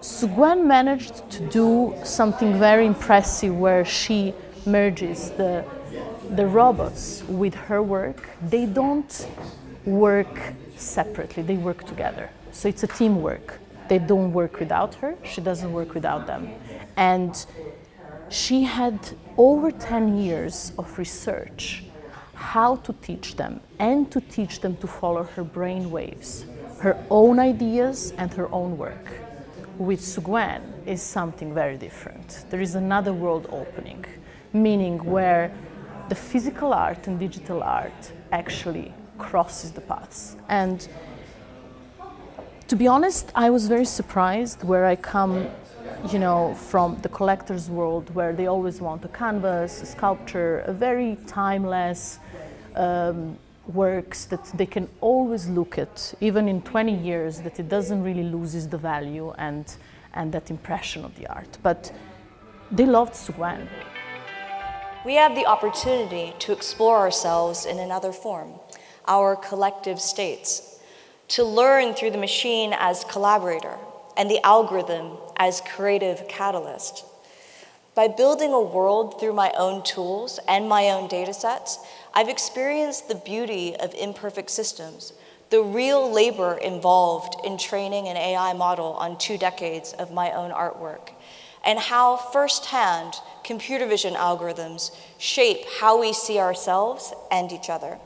Sougwen managed to do something very impressive where she merges the, the robots with her work. They don't work separately, they work together. So it's a teamwork. They don't work without her, she doesn't work without them. And she had over 10 years of research how to teach them and to teach them to follow her brain waves, her own ideas and her own work with Sougwen is something very different. There is another world opening, meaning where the physical art and digital art actually crosses the paths. And to be honest, I was very surprised where I come, you know, from the collector's world where they always want a canvas, a sculpture, a very timeless, um, works that they can always look at, even in 20 years, that it doesn't really loses the value and, and that impression of the art. But they loved Sougwen. We have the opportunity to explore ourselves in another form, our collective states, to learn through the machine as collaborator and the algorithm as creative catalyst. By building a world through my own tools and my own data sets, I've experienced the beauty of imperfect systems, the real labor involved in training an AI model on two decades of my own artwork, and how firsthand computer vision algorithms shape how we see ourselves and each other.